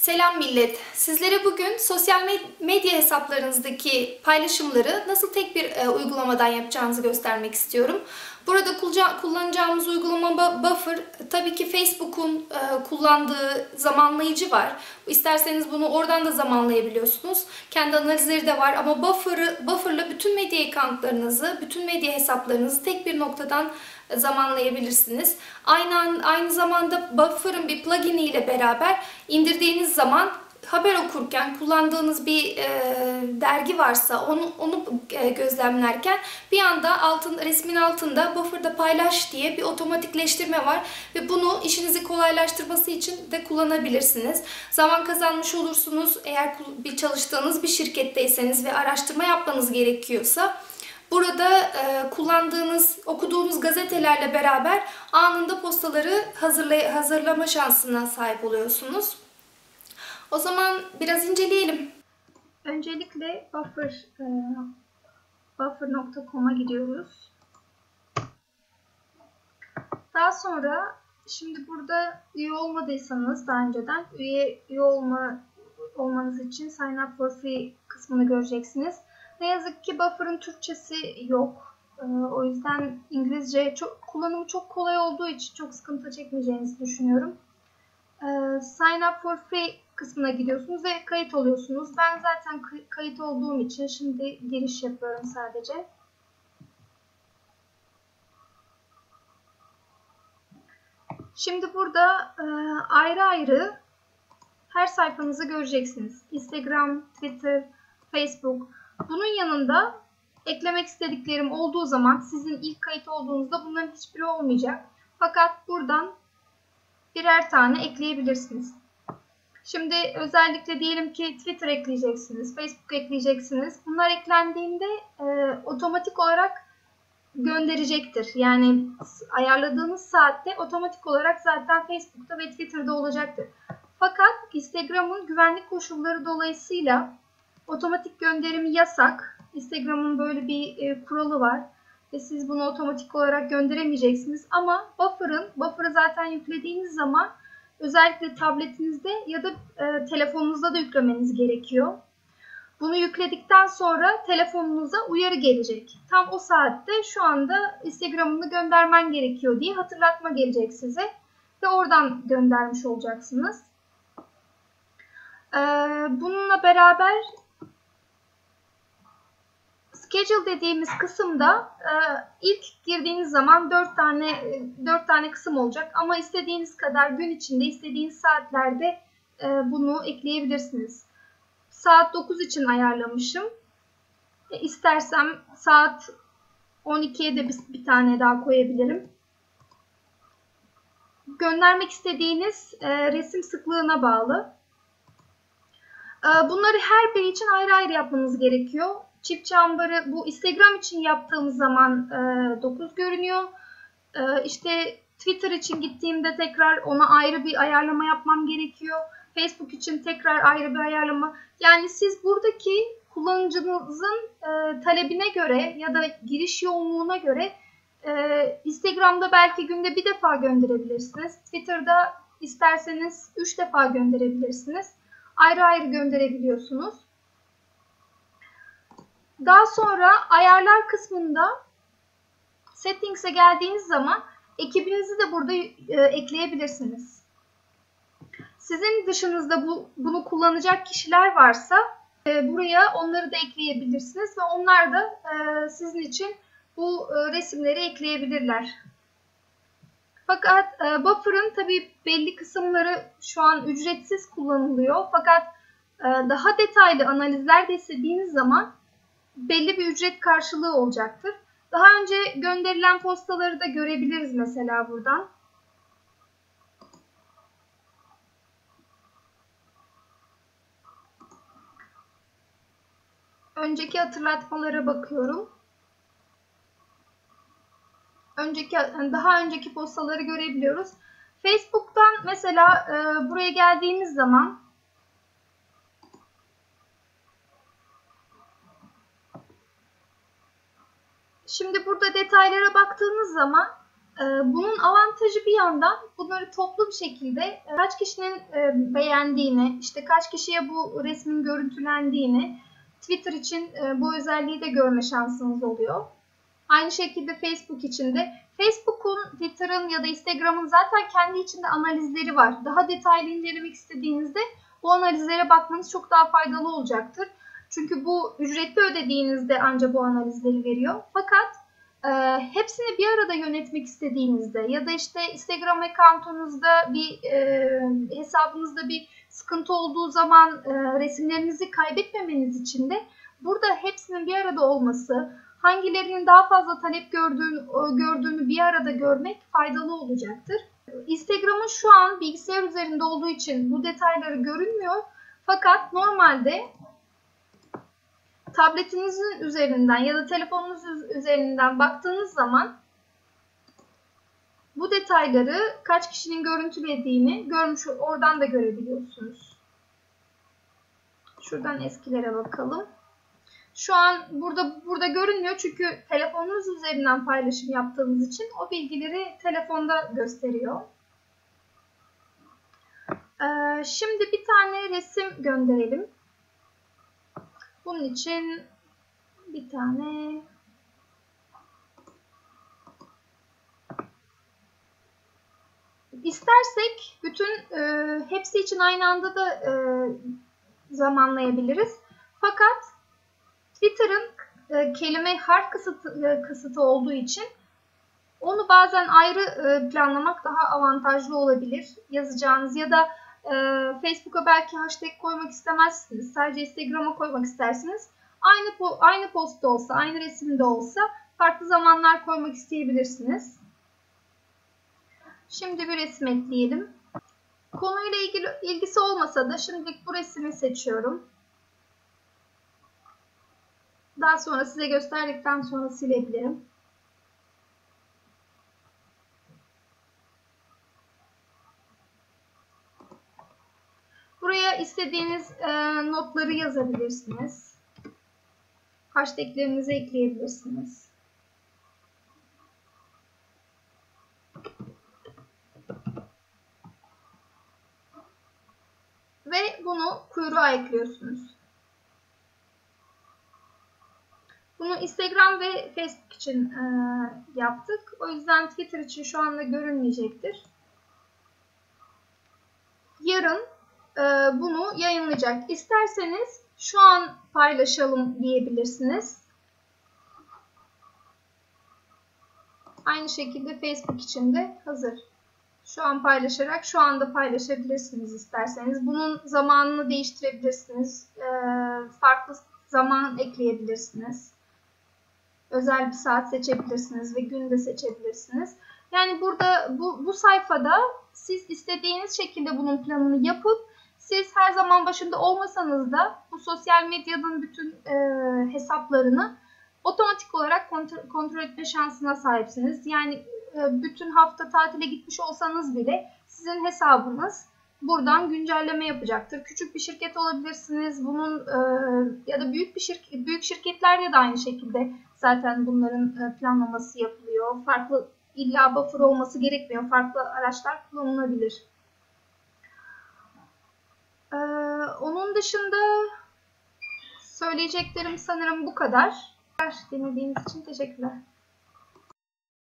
Selam millet. Sizlere bugün sosyal medya hesaplarınızdaki paylaşımları nasıl tek bir e, uygulamadan yapacağınızı göstermek istiyorum. Burada kullanacağımız uygulama Buffer. Tabii ki Facebook'un e, kullandığı zamanlayıcı var. İsterseniz bunu oradan da zamanlayabiliyorsunuz. Kendi analizleri de var ama Buffer'ı Buffer'la bütün medya accountlarınızı, bütün medya hesaplarınızı tek bir noktadan zamanlayabilirsiniz. Aynı aynı zamanda Buffer'ın bir plugin ile beraber indirdiğiniz zaman haber okurken kullandığınız bir e, dergi varsa onu onu e, gözlemlerken bir anda altın resmin altında buffer'da paylaş diye bir otomatikleştirme var ve bunu işinizi kolaylaştırması için de kullanabilirsiniz. Zaman kazanmış olursunuz. Eğer bir çalıştığınız bir şirketteyseniz ve araştırma yapmanız gerekiyorsa Burada e, kullandığınız, okuduğunuz gazetelerle beraber anında postaları hazırlay hazırlama şansına sahip oluyorsunuz. O zaman biraz inceleyelim. Öncelikle buffer e, buffer.com'a gidiyoruz. Daha sonra şimdi burada üye olmadıysanız daha önceden üye, üye olma olmanız için sign up for free kısmını göreceksiniz. Ne yazık ki buffer'ın Türkçesi yok. Ee, o yüzden İngilizce çok kullanımı çok kolay olduğu için çok sıkıntı çekmeyeceğinizi düşünüyorum. Ee, sign up for free kısmına gidiyorsunuz ve kayıt oluyorsunuz. Ben zaten kayıt olduğum için şimdi giriş yapıyorum sadece. Şimdi burada e, ayrı ayrı her sayfanızı göreceksiniz. Instagram, Twitter, Facebook. Bunun yanında eklemek istediklerim olduğu zaman sizin ilk kayıt olduğunuzda bunların hiçbiri olmayacak. Fakat buradan birer tane ekleyebilirsiniz. Şimdi özellikle diyelim ki Twitter ekleyeceksiniz, Facebook ekleyeceksiniz. Bunlar eklendiğinde e, otomatik olarak gönderecektir. Yani ayarladığınız saatte otomatik olarak zaten Facebook'ta ve Twitter'da olacaktır. Fakat Instagram'ın güvenlik koşulları dolayısıyla otomatik gönderimi yasak. Instagram'ın böyle bir e, kuralı var ve siz bunu otomatik olarak gönderemeyeceksiniz. Ama Buffer'ın, Buffer'ı zaten yüklediğiniz zaman özellikle tabletinizde ya da e, telefonunuzda da yüklemeniz gerekiyor. Bunu yükledikten sonra telefonunuza uyarı gelecek. Tam o saatte şu anda Instagram'ını göndermen gerekiyor diye hatırlatma gelecek size. Ve oradan göndermiş olacaksınız. Ee, bununla beraber Schedule dediğimiz kısımda e, ilk girdiğiniz zaman 4 tane 4 tane kısım olacak ama istediğiniz kadar gün içinde istediğiniz saatlerde e, bunu ekleyebilirsiniz. Saat 9 için ayarlamışım. E, istersem saat 12'ye de bir, bir tane daha koyabilirim. Göndermek istediğiniz e, resim sıklığına bağlı. E, bunları her biri için ayrı ayrı yapmanız gerekiyor. Çift çemberı bu Instagram için yaptığımız zaman e, 9 görünüyor. E, işte Twitter için gittiğimde tekrar ona ayrı bir ayarlama yapmam gerekiyor. Facebook için tekrar ayrı bir ayarlama. Yani siz buradaki kullanıcınızın e, talebine göre ya da giriş yoğunluğuna göre e, Instagram'da belki günde bir defa gönderebilirsiniz. Twitter'da isterseniz 3 defa gönderebilirsiniz. Ayrı ayrı gönderebiliyorsunuz. Daha sonra ayarlar kısmında settings'e geldiğiniz zaman ekibinizi de burada e, ekleyebilirsiniz. Sizin dışınızda bu, bunu kullanacak kişiler varsa e, buraya onları da ekleyebilirsiniz ve onlar da e, sizin için bu e, resimleri ekleyebilirler. Fakat e, Buffer'ın tabi belli kısımları şu an ücretsiz kullanılıyor. Fakat e, daha detaylı analizler de istediğiniz zaman belli bir ücret karşılığı olacaktır. Daha önce gönderilen postaları da görebiliriz mesela buradan. Önceki hatırlatmalara bakıyorum. Önceki daha önceki postaları görebiliyoruz. Facebook'tan mesela e, buraya geldiğimiz zaman Şimdi burada detaylara baktığımız zaman Ee, bunun avantajı bir yandan bunları toplu bir şekilde e, kaç kişinin e, beğendiğini, işte kaç kişiye bu resmin görüntülendiğini Twitter için e, bu özelliği de görme şansınız oluyor. Aynı şekilde Facebook için de. Facebook'un, Twitter'ın ya da Instagram'ın zaten kendi içinde analizleri var. Daha detaylı incelemek istediğinizde bu analizlere bakmanız çok daha faydalı olacaktır. Çünkü bu ücretli ödediğinizde ancak bu analizleri veriyor. Fakat e, hepsini bir arada yönetmek istediğinizde ya da işte Instagram account'unuzda bir e, hesabınızda bir sıkıntı olduğu zaman e, resimlerinizi kaybetmemeniz için de burada hepsinin bir arada olması, hangilerinin daha fazla talep gördüğünü, gördüğünü bir arada görmek faydalı olacaktır. Instagram'ın şu an bilgisayar üzerinde olduğu için bu detayları görünmüyor. Fakat normalde tabletinizin üzerinden ya da telefonunuz üzerinden baktığınız zaman bu detayları kaç kişinin görüntülediğini görmüş oradan da görebiliyorsunuz. Şuradan eskilere bakalım. Şu an burada burada görünmüyor çünkü telefonunuz üzerinden paylaşım yaptığınız için o bilgileri telefonda gösteriyor. Ee, şimdi bir tane resim gönderelim. Bunun için bir tane İstersek bütün e, hepsi için aynı anda da e, zamanlayabiliriz. Fakat Twitter'ın e, kelime harf kısıtı, e, kısıtı olduğu için onu bazen ayrı e, planlamak daha avantajlı olabilir. Yazacağınız ya da e, Facebook'a belki hashtag koymak istemezsiniz. Sadece Instagram'a koymak istersiniz. Aynı po aynı postta olsa, aynı resimde olsa farklı zamanlar koymak isteyebilirsiniz. Şimdi bir resim ekleyelim. Konuyla ilgili ilgisi olmasa da şimdilik bu resmi seçiyorum. Daha sonra size gösterdikten sonra silebilirim. Buraya istediğiniz e, notları yazabilirsiniz. Hashtaglerinizi ekleyebilirsiniz. Ve bunu kuyruğa ekliyorsunuz. Bunu Instagram ve Facebook için e, yaptık. O yüzden Twitter için şu anda görünmeyecektir. Yarın e, bunu yayınlayacak. İsterseniz şu an paylaşalım diyebilirsiniz. Aynı şekilde Facebook için de hazır. Şu an paylaşarak şu anda paylaşabilirsiniz isterseniz. Bunun zamanını değiştirebilirsiniz. E, farklı zaman ekleyebilirsiniz. Özel bir saat seçebilirsiniz ve gün de seçebilirsiniz. Yani burada bu, bu sayfada siz istediğiniz şekilde bunun planını yapıp siz her zaman başında olmasanız da bu sosyal medyanın bütün e, hesaplarını otomatik olarak kontrol, kontrol etme şansına sahipsiniz. Yani e, bütün hafta tatile gitmiş olsanız bile sizin hesabınız buradan güncelleme yapacaktır. Küçük bir şirket olabilirsiniz. Bunun e, ya da büyük bir şirket, büyük şirketlerde de aynı şekilde zaten bunların e, planlaması yapılıyor. Farklı illa buffer olması gerekmiyor. Farklı araçlar kullanılabilir. Ee, onun dışında söyleyeceklerim sanırım bu kadar. Dinlediğiniz için teşekkürler.